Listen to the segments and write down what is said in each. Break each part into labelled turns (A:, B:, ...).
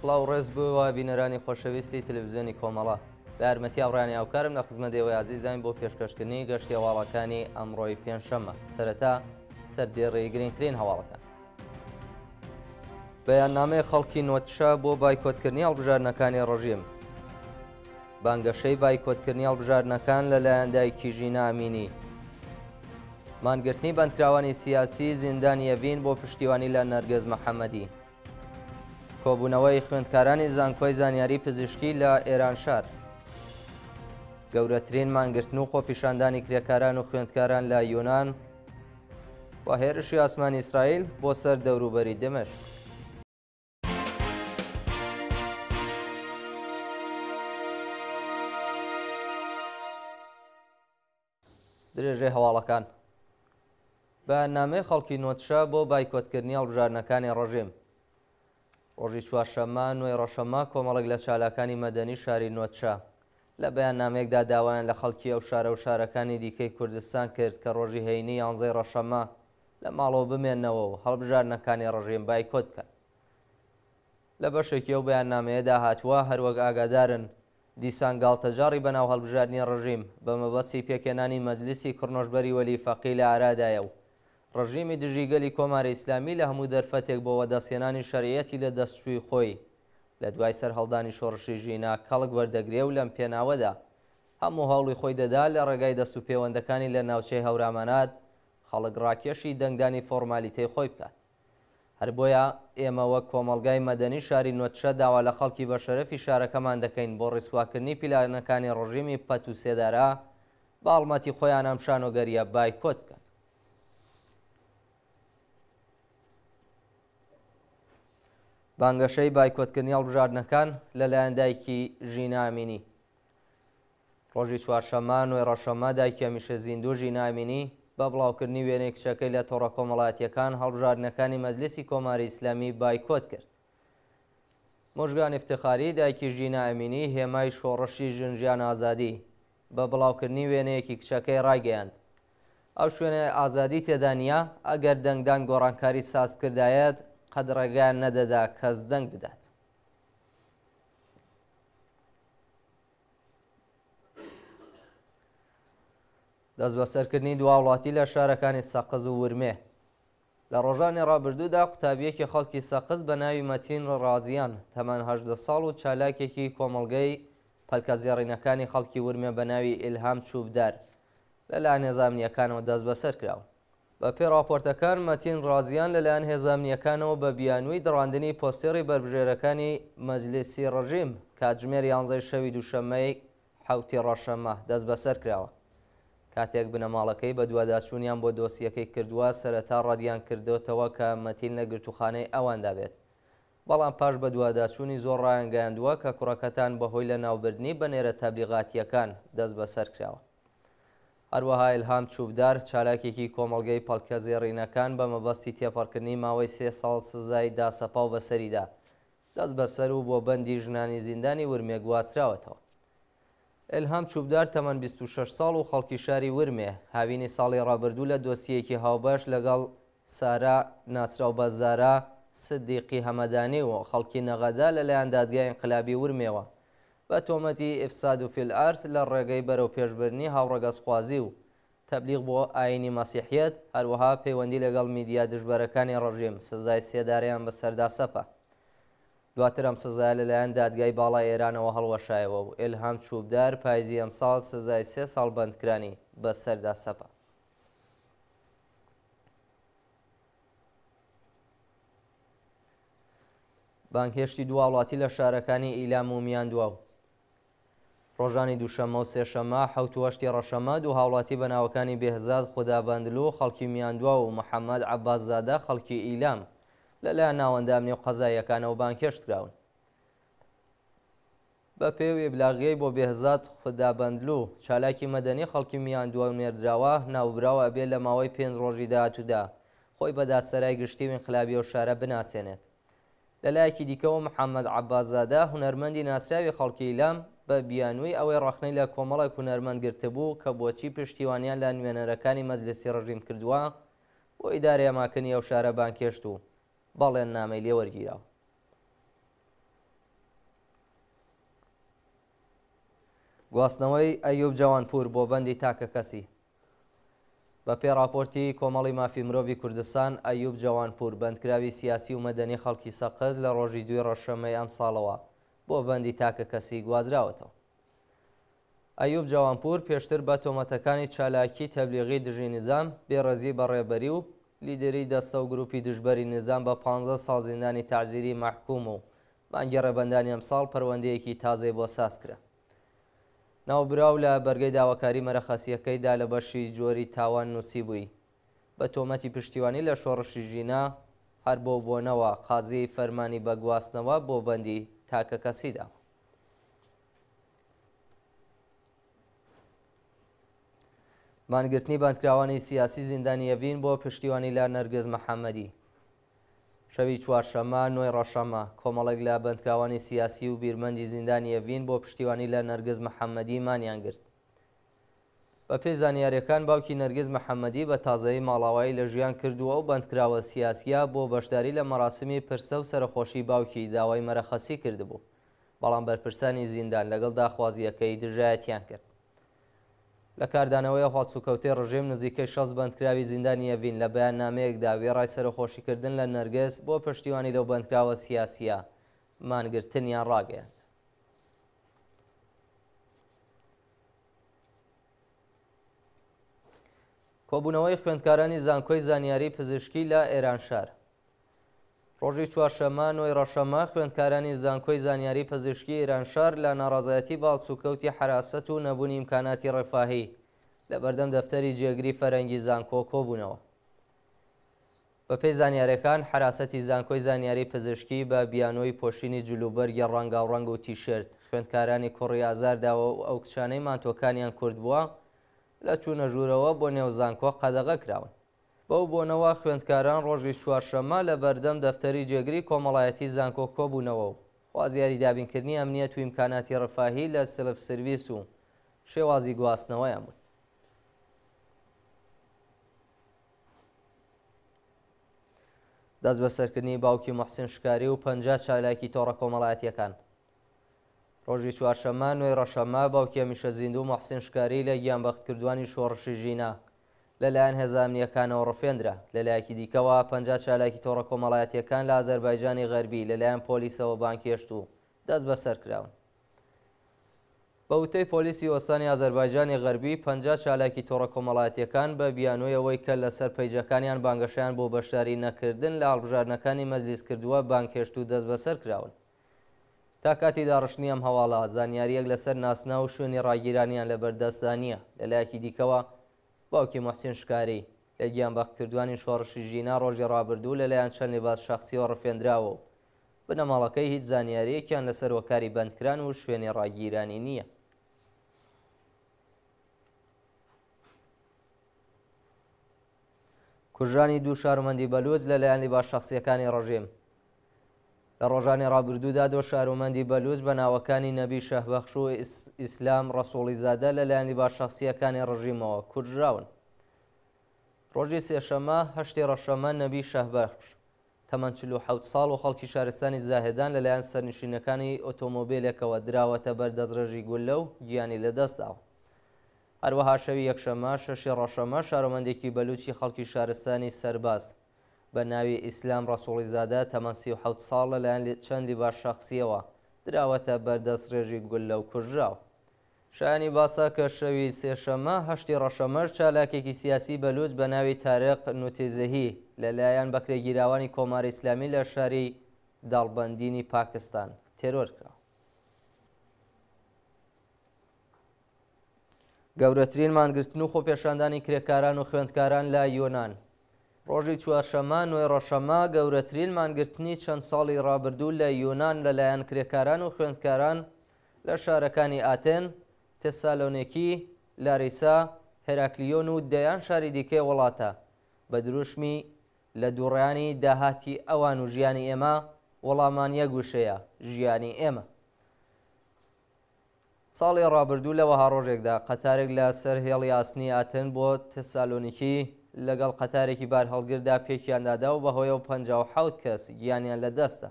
A: سڵاو ڕێز بۆ بینەرانی خۆشەویستی تەلەڤیزیۆنی کۆمەڵە، بە یارمەتی هاوڕێیانی هاوکارم لە خزمەت ئێوەی ئازیزاین بۆ پێشکەشکردنی گەشت هێواڵەکانی ئەمڕۆی پێنجشەممە، سەرەتا سەردێڕی گرنگترین هەواڵەکان. بەیاننامەی خەڵکی نۆتشە بۆ بایکۆتکردنی هەڵبژاردنەکانی ڕژیم. بانگەشەی بایکۆتکردنی هەڵبژاردنەکان لەلایەن دایکی ژینا ئەمینی. مانگرتنی بەندکراوانی سیاسی زیندانی یەڤین بۆ پشتیوانی لە نەرگس محەممەدی. کۆبوونەوەی خوێندکارانی زانکۆی زانیاری پزیشکی لە ئێرانشار گەورەترین مانگرتن و خۆپیشاندانی کرێکاران و خوێندکاران لە یۆناان و هێرشی ئاسمانی ئیسرائیل بۆ سەر دەوروبەری دمشق. درێژەی هەواڵەکان بەیاننامەی خەڵکی نۆتشە بۆ بایکۆتکردنی هەڵبژاردنەکانی ڕژیم ڕۆژی چوارشەممە نوێی ڕەشەممە کۆمەڵێک لە چالاکانی مەدەنی شاری نۆتشە لە بەیاننامەیەکدا داوایان لە خەڵکی ئەو شارە و شارەکانی دیکەی کوردستان کرد کە ڕۆژی هەینی یانزەی ڕەشەممە لە ماڵەوە بمێنەوە و هەڵبژاردنەکانی ڕژیم بایکۆت بکەن لە بەشێکی ئەو بەیاننامەیەدا هاتووە هەروەک ئاگادارن دیسان گاڵتەجاڕی بە ناو هەڵبژاردنی ڕژیم بە مەبەستی پێکهێنانی مەجلیسی کڕنۆشبەری وەلی فەقی لە ئارادایە و ڕژیمی دژی گەلی کۆماری ئیسلامی لە هەموو دەرفەتێک بۆ وەدەستهێنانی شەرعیەتی لە دەستچووی خۆی لە دوای سەرهەڵدانی شۆڕشی ژینا کەڵک وەردەگرێ و لەم پێناوەدا هەموو هەوڵی خۆی دەدا لە ڕێگای دەست و پێوەندەکانی لە ناوچەی هەورامانات خەڵک ڕاکێشی دەنگدانی فۆڕمالیتەی خۆی بکات. هەر بۆیە ئێمە وەک کۆمەڵگای مەدەنی شاری نۆدشە داوا لە خەڵکی بەشەرەفی شارەکەمان دەکەین بۆ ڕیسواکردنی پیلانەکانی ڕژیمی پەت و سێدارە بە ئەڵمەتی خۆیان ئەم شانۆگەریە بایکۆت بکەن. بانگەشەی بایکۆتکردنی هەڵبژاردنەکان لەلایەن دایکی ژینا ئەمینی. ڕۆژی چوارشەممە نۆی ڕەشەممە دایکی هەمیشە زیندوو ژینا ئەمینی، بە بڵاوکردنی وێنەی کچەکەی لە تۆڕە کۆمەڵایەتییەکان هەڵبژاردنەکانی مەجلیسی کۆماری ئیسلامی بایکۆت کرد. موژگان ئیفتخاری، دایکی ژینا ئەمینی، هێمای شۆڕشی ژن ژیان ئازادی، بە بڵاوکردنی وێنەیەکی کچەکەی ڕایگەیاند، ئەو شوێنەی ئازادی تێدا نییە، ئەگەر دەنگدان گۆڕانکاری ساز بکردایەت، قەت ڕێگەیان نەدەدا کەس دەنگ بدات. دەستبەسەرکردنی دو هاوڵاتی لە شارەکانی سەقز و ورمێ لە ڕۆژانی ڕابردوودا قوتابیەکی خەڵکی سەقز بە ناوی مەتین ڕازیان تەمەن هەژدە ساڵ و چالاکێکی کۆمەڵگەی پەلکە زێڕینەکانی خەڵکی ورمێ بە ناوی ئیلهام چوبدار لەلایەن هێزە ئەمنییەکانەوە دەستبەسەر کراون. بەپێی ڕاپۆرتەکان، مەتین ڕازیان لەلایەن هێزە ئەمنییەکانەوە بە بیانووی دڕاندنی پۆستێڕی بەربژێرەکانی مەجلیسی ڕژیم، کاتژمێر یانزە ی شەوی دووشەممەی حەوت ی ڕەشەممە، دەستبەسەر کراوە. کاتێک بنەماڵەکەی بەدواداچوونیان بۆ دۆسییەکەی کردووە، سەرەتا ڕەدیان کردۆتەوە کە مەتین لە گرتووخانەی ئەواندا بێت، بەڵام پاش بەدواداچوونی زۆر ڕایانگەیاندووە کە کوڕەکەتان بەهۆی لەناوبردنی بەنێرە تەبلیغاتییەکان دەستبەسەر کراوە. هەروەها ئیلهام چوبدار، چالاکێکی کۆمەڵگەی پەڵکە زێڕینەکان بە مەبەستی تێپەڕکردنی ماوەی سێ ساڵ سزای داسەپاو بەسەریدا دەستبەسەر و بۆ بەندی ژنانی زیندانی ورمێ گواستراوەتەوە. ئیلهام چوبدار تەمەن بیست و شەش ساڵ و خەڵکی شاری ورمێ، هاوینی ساڵی ڕابردوو لە دۆسیەیەکی هاوبەش لەگەڵ سارا، ناسراو بە زارا، سدیقی هەمەدانی و خەڵکی نەغەدە لەلایەن دادگای ئینقلابی ورمێوە بە تۆمەتی افساد فی الارض لە ڕێگەی بەرەوپێشبردنی هاوڕەگەزخوازی و تەبلیغ بۆ ئایینی مەسیحیەت، هەروەها پەیوەندی لەگەڵ میدیا دژبەرەکانی ڕژیم سزای سێدارەیان بەسەردا سەپا. دواتر ئەم سزایە لەلایەن دادگای باڵای ئێرانەوە هەڵوەشایەوە و ئیلهام چووبدار پایزی ئەمساڵ سزای سێ ساڵ بەندکرانی بەسەردا سەپا. بانگهێشتی دوو هاوڵاتی لە شارەکانی ئیلام و میاندواو ڕۆژانی دووشەممە و سێشەممە حەوت و هەشتی ڕەشەممە دوو هاوڵاتی بە ناوەکانی بێهزاد خودابەندلوو خەڵکی میاندواو و محەمەد عەباسزادە خەڵکی ئیلام لەلایەن ناوەندە ئەمنی و قەزاییەکانەوە بانگهێشت کراون. بەپێی ئیبلاغیەی بۆ بێهزاد خودابەندلوو، چالاکی مەدەنی خەڵکی میاندواو نێردراوە، ناوبراو ئەبێ لە ماوەی پێنج ڕۆژی داهاتوودا خۆی بە دادسەرای گشتی و ئینقلابی ئەو شارە بناسێنێت. لە لایەکی دیکەوە محەمەد عەباسزادە، هونەرمەندی ناسراوی خەڵکی ئیلام، بە بیانووی ئەوەی ڕەخنەی لە کۆمەڵێک هونەرمەند گرتبوو کە بۆچی پشتیوانیان لە نوێنەرەکانی مەجلیسی ڕژیم کردووە بۆ ئیدارەی ئەماکنی ئەو شارە بانگهێشت و بەڵێننامەی لێ وەرگیراوە. گواستنەوەی ئەیوب جەوانپوور بۆ بەندی تاکەکەسی. بە پێی ڕاپۆرتی کۆمەڵی مافی مرۆڤی کوردستان، ئەیوب جەوانپوور بەندکراوی سیاسی و مەدەنی خەڵکی سەقز لە ڕۆژی دووی ڕەشەممەی ئەمساڵەوە بۆ بەندی تاکەکەسی گوازراوەتەوە. ئەیوب جەوانپوور پێشتر بە تۆمەتەکانی چالاکی تەبلیغی دژی نیزام، بێ ڕێزی بە ڕێبەری و لیدری دەستە و گروپی دژبەری نیزام بە پانزە ساڵ زیندانی تەعزیری مەحکووم و مانگی ڕێبەندانی ئەمساڵ پەروەندەیەکی تازەی بۆ ساز کرا. ناوبراو لە بەرگەی داواکاری مەرەخەسییەکەیدا لە بەشی جۆری تاوان نووسیبووی، بە تۆمەتی پشتیوانی لە شۆڕشی ژینا، هەر بەو بۆنەوە قازی فەرمانی بە گواستنەوە بۆ بەندی تاکەکەسی دا. مانگرتنی بەندکراوانی سیاسی زیندانی ئەڤین بۆ پشتیوانی لە نەرگس محەممەدی. شەوی چوارشەممە، نۆی ڕەشەممە، کۆمەڵێک لە بەندکراوانی سیاسی و بیرمەندی زیندانی ئێڤین بۆ پشتیوانی لە نەرگس محەممەدی مانیان گرت. بەپێی زانیارییەکان، باوکی نەرگس محەممەدی بە تازەیی ماڵاوایی لە ژیان کردووە و بەندکراوە سیاسییە بۆ بەشداری لە مەراسمی پرسە و سەرەخۆشی باوکی داوای مەرەخەسی کردبوو، بەڵام بەرپرسانی زیندان لەگەڵ داخوازییەکەی دژایەتیان کرد. لە کاردانەوەی ئەو هەڵسوکەوتەی ڕژێم نزیکەی شەست بەندکراوی زیندانی ئێڤین لە بەیاننامەیەکدا وێڕای سەرەخۆشی کردن لە نەرگس بۆ پشتیوانی لەو بەندکراوە سیاسییە مانگرتنیان ڕاگەیاند. کۆبوونەوەی خوێندکارانی زانکۆی زانیاری پزیشکی لە ئێرانشار. ڕۆژی چوارشەممە نۆی ڕەشەممە، خوێندکارانی زانکۆی زانیاری پزیشکی ئیرانشار لە ناڕەزایەتی بە هەڵسوکەوتی حەراسەت و نەبوونی ئیمکاناتی ڕەفاهی لە بەردەم دەفتەری جێگری فەرەنگی زانکۆ کۆبوونەوە. بەپێی زانیارییەکان، حەراسەتی زانکۆی زانیاری پزیشکی بە بیانۆی پۆشینی جلوبەرگی ڕەنگاوڕەنگ و تیشێرت، خوێندکارانی کوڕی ئازار داوە و ئەو کچانەی مانتۆکانیان کورت بووە، لە چوونە ژوورەوە بۆ نێو زانکۆ قەدەغە کراون. بەو بۆنەوە خوێندکاران ڕۆژی چوارشەممە لە بەردەم دەفتەری جێگری کۆمەڵایەتی زانکۆ کۆبوونەوە و خوازیاری دابینکردنی ئەمنیەت و ئیمکاناتی ڕفاهی لە سلف سرویس و شێوازی گواستنەوەیان بوون. دەستبەسەرکردنی باوکی موحسین شکاری و پەنجا چالاکی تۆڕە کۆمەڵایەتییەکان ڕۆژی چوارشەممە نۆی ڕەشەممە باوکی هەمیشە زیندوو مەحسین شکاری لە گیان بەختکردوانی شۆڕشی ژینا لەلایەن هێزە ئەمنییەکانەوە ڕفێندرا لەلایەکی دیکەوە پەنجا چالاکی تۆڕە کۆمەڵایەتیەکان لە ئازەربایجانی غەربی لەلایەن پۆلیسەوە بانگهێشت و دەست بەسەر کراون بە وتەی پۆلیسی ئۆستانی ئازەربایجانی غەربی پەنجا چالاکی تۆڕە کۆمەڵایەتیەکان بە بیانۆی ئەوەی کە لەسەر پەیجەکانیان بانگەشەیان بۆ بەشداری نەکردن لە هەڵبژاردنەکانی مەجلیس کردووە بانگهێشت و دەست بەسەر کراون تا کاتی داڕشتنی ئەم هەواڵە، زانیارییەک لەسەر ناسناو و شوێنی ڕاگیرانیان لەبەردەستدا نییە. لەلایەکی دیکەوە، باوکی موحسین شکاری، لە گیانبەختکردووانی شۆڕشی ژینا ڕۆژی ڕابردوو لەلایەن چەند لێباس شەخسییەوە ڕفێندراوە و بنەماڵەکەی هیچ زانیارییەکیان لەسەر هۆکاری بەندکران و شوێنی ڕاگیرانی نییە. کوژرانی دوو شارومەندی بەلووچ لە لایەن لیبا شەخسییەکانی ڕژێم لە ڕۆژانی ڕابردوودا دۆ شارومەندی بەلووچ بە ناوەکانی نەبی شەهبەخش و ئیسلام ڕەسووڵی زادە لە لایەن لیبا شەخسییەکانی ڕژیمەوە کوژراون. ڕۆژی سێشەممە، هەشتی ڕەشەممە نەبی شەهبەخش، تەمەن چل و حەوت ساڵ و خەڵکی شارستانی زاهێدان لەلایەن سەرنشینەکانی ئۆتۆمۆبێلێکەوە دراوەتە بەر دەستڕێژی گوللە و گیانی لەدەستداوە. هەروەها شەوی یەکشەممە شەشی ڕەشەمە شارۆمەندێکی بەلووچی خەڵکی شارستانی سەرباز بە ناوی ئیسلام ڕەسووڵیزادە تەمەن سی و حەوت ساڵ لەلایەن چەند لیباس شەخسییەوە دراوەتە بەر دەستڕێژی گوللە و کوژراوە. شایانی باسە کە شەوی سێشەممە هەشتی ڕەشەمەش چالاکێکی سیاسی بەلووچ بە ناوی تارق نوتیزهی لە لایەن بەکرێگیراوانی کۆماری ئیسلامی لە شاری داڵبەندینی پاکستان تێرۆر کرا. گەورەترین مانگرتن و خۆپێشاندانی کرێکاران و خوێندکاران لە یۆنان ڕۆژی چوارشەمە نوێ ڕەشەمە گەورەترین مانگرتنی چەند ساڵی ڕابردوو لە یۆنان لەلایەن کرێکاران و خوێندکاران لە شارەکانی ئاتێن، تێسالۆنێکی، لاریسا، هێراکلیۆن و دەیان شاری دیکەی وڵاتە بە دروشمی، لە دووڕیانی داهاتی ئەوان و ژیانی ئێمە، وەڵامان یەک وشەیە، ژیانی ئێمە. ساڵی ڕابردوو لە وەها ڕۆژێکدا، قەتارێک لە سەر هێڵی ئاسنی ئاتێن بۆ تێسالۆنیکی، لەگەڵ قەتارێکی بارهەڵگردا پێکیاندادا و بەهۆیەوە پەنجا و حەوت کەس گیانیان لە دەستدا.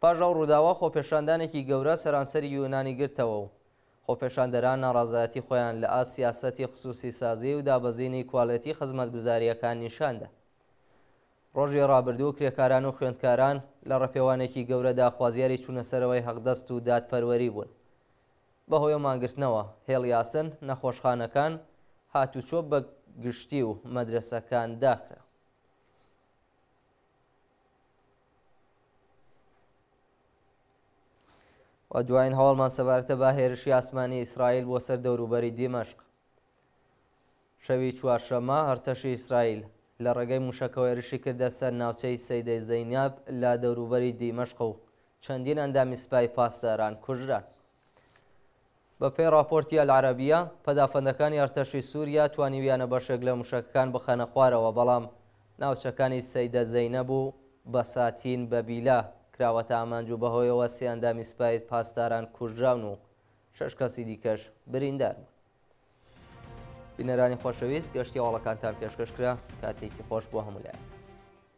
A: پاش ئەو ڕووداوە خۆپێشاندانێکی گەورە سەرانسەری یونانی گرتەوە و خۆپێشاندەران ناڕازایەتی خۆیان لە ئاست سیاسەتی خسوسیسازی و دابەزینی کوالێتی خزمەتگوزارییەکان نیشان دا. ڕۆژی ڕابردوو کرێکاران و خوێندکاران لە ڕێپێوانێکی گەورەدا خوازیاری چوونەسەرەوەی هەقدەست و دادپەروەری بوون. بەهۆیەو مانگرتنەوە هێڵ یاسن، نەخۆشخانەکان، هاتوچۆ بە گشتی و مەدرەسەکان داخرا. و دوایین هەواڵمان سەبارەتە بە هێرشی ئاسمانی ئیسرائیل بۆ سەر دەوروبەری دیمەشق شەوی چوارشەمە ئەرتەشی ئیسرائیل لە ڕێگەی موشەکەوە هێرشی کردە سەر ناوچەی سەیدەی زەیناب لە دەوروبەری دیمەشق و چەندین ئەندامی سپای پاسداران کوژران بەپێی ڕاپۆرتی ئەلعەرەبییە، پەدافەندەکانی ئەرتەشی سووریا توانیویانە بەشێک لە مووشەکەکان بخەنە خوارەوە، بەڵام ناوچەکانی سەیدە زەینەب و بەساتین بەبیلا کراوەتە ئامانج و بەهۆیەوە سێ ئەندامی سپای پاسداران کوژراون و شەش کەسی دیکەش بریندار بوون. بینەرانی خۆشەویست، گەشتی هەواڵەکانتان پێشکەش کرا، کاتێکی خۆش بۆ هەموو لایەک.